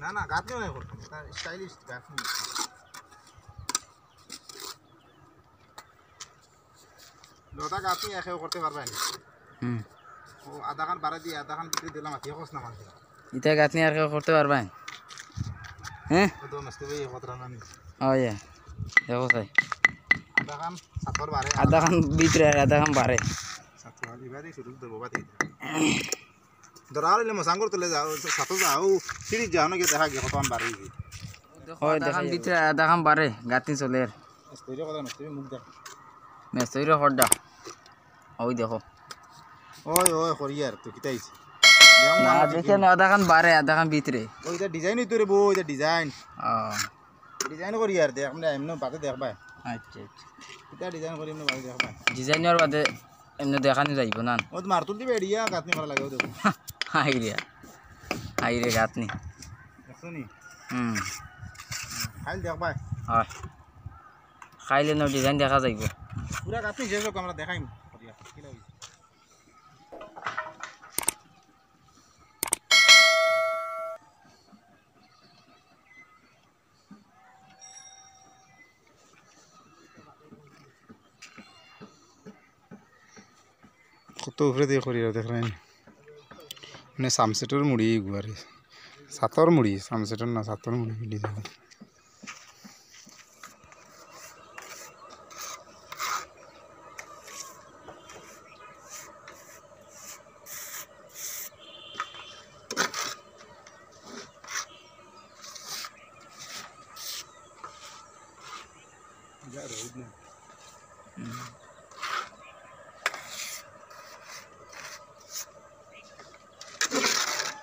না না গাঁথনি নয় করতাম তার স্টাইলিশ গাঁথনি লতা গাঁথনি একে করতে পারবেন। হুম। ও আধা খান বাড়া দিয়ে আধা খান বিক্রি দিলাম আতি খোঁজ না মানছে ইটা গাঁথনি আর কেউ করতে পারবেন হ্যাঁ ও ইয়া দেখো তাই আধা খান ভিতরে আধা খান বাড়ে। সাতর ইবাদি শুরু দেবো বাদি ধৰালে মই চাংঘৰ তলে যাওঁ চাতো যাওঁ আৰু চিৰিত যাওঁ নেকি দেখা কি কথা বাঢ়ি দেখাম বাঢ়ে গাঁতি চলে মেচৰিৰ শ্ৰদ্ধা হয় দেখো ঐ ঐ হৰিয়াৰ তোৰ কিতাই আধাখান বাঢ়ে আধাখান বিতৰে ডিজাইন তোৰে বৌ এতিয়া ডিজাইন অঁ ডিজাইন কৰি আৰু দেখ মানে এমনি বাদে দেখবাই আচ্ছা আচ্ছা ডিজাইন কৰি এমনি বাদে দেখবাই ডিজাইনৰ বাদে এমনি দেখা নাযায় না অ' মাৰটো দিবি এৰিয়া গাঁত নিব লাগে দেখোন হাই রে। হাই রে গাঁথনি নি হুম। খাইল দেখবা হয়। খাইলে ন ডিজাইন দেখা যাইব। পুরা গাতনি আমরা দেখাইম। কত উপরে দিয়ে করি আর দেখলেন মানে সামসেটের মুড়ি গুয়ারে সাতর মুড়ি সামসেটের না সাতর মুড়ি মিলি যাবে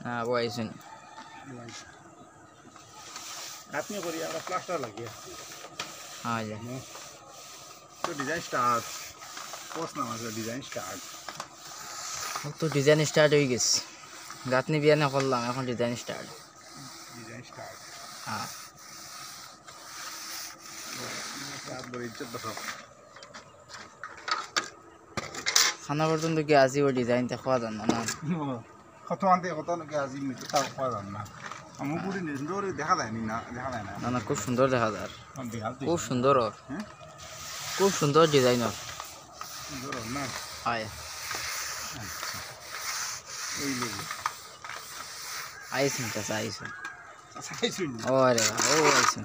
হ্যাঁ বয়সুন আপনি করি আমরা প্লাস্টার লাগিয়ে। হয় যা। তো ডিজাইন স্টার্ট পোস্ট নাম আছে ডিজাইন স্টার্ট তো ডিজাইন স্টার্ট হয়ে গেছে। গাঁথনি বিয়ানে করলাম এখন ডিজাইন স্টার্ট ডিজাইন স্টার্ট হ্যাঁ। খানা পর্যন্ত কি আসিব ডিজাইনটা খাওয়া যান না? কত আনতে কত আজি মিটু তাও খাওয়া যান না। আমার পুরি সুন্দর দেখা যায় নি দেখা যায় না? না খুব সুন্দর দেখা যায়। খুব সুন্দর খুব সুন্দর ডিজাইন সুন্দর না? হয়। ওই লোক আইসুন চাষা আইসুন ও রে ও আইসুন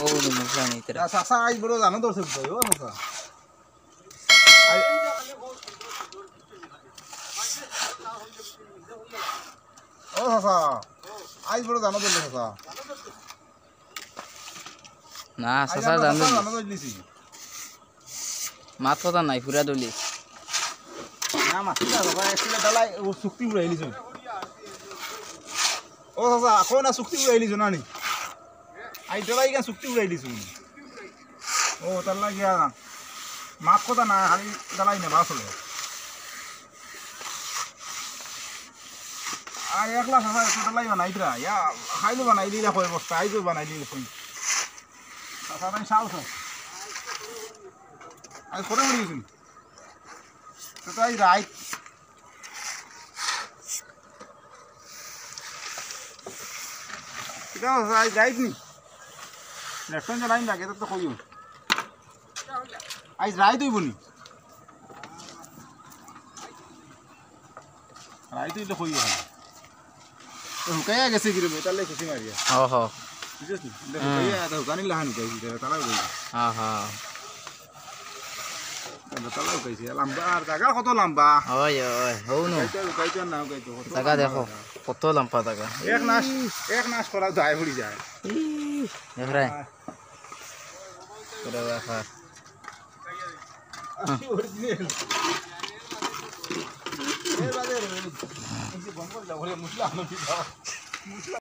ও মুখলা নেই তেরা চাচা বড় জানো দর্শক ভাই ও ও চাচা? আই বড় জানো দর্শক চাচা। না চাষা জানো মাত কথা নাই পুরা দলি। না বাবা এসলে ডালাই ও চুক্তি উড়াই লিছো ও চাচা আকৌ না চুক্তি উড়াই লিছো না নি? আই ডালাই কেন চুক্তি উড়াই লিছো ও তার লাগিয়া মাত কথা না খালি ডালাই নেবা চলে আর একলা চাচা একটু ডালাই বানাই দিলা ইয়া, খাইলো বানাই দিলা কয় বস্তা আইজো বানাই দিলে কই চাচা তাই চাও তো আই করে মরিয়েছিন তো তাই রাইট এটা রাইট নি? লেফট যে লাইন লাগে তো কইও। আইজ রাইট হইব নি? রাইট হইলে কইও হুকাইয়া গেছে কিরে তাহলে খুশি মারিয়া ও হ বুঝছিস নি হুকাইয়া এটা হুকানি লাহানি গাইছি তালা গাইছি হা হা তালা গাইছি লম্বা আর জায়গা কত লম্বা ওই ওই হৌ নো গাইতে গাইতে না গাইতে কত জাগা লম্বা দেখো জাগা। কত লম্পা জাগা এক নাচ এক নাচ করা যায় পড়ি যায় দেখ রে পুরা দেখা original No. Es de bombero, ya. ¿Por qué mucha agua?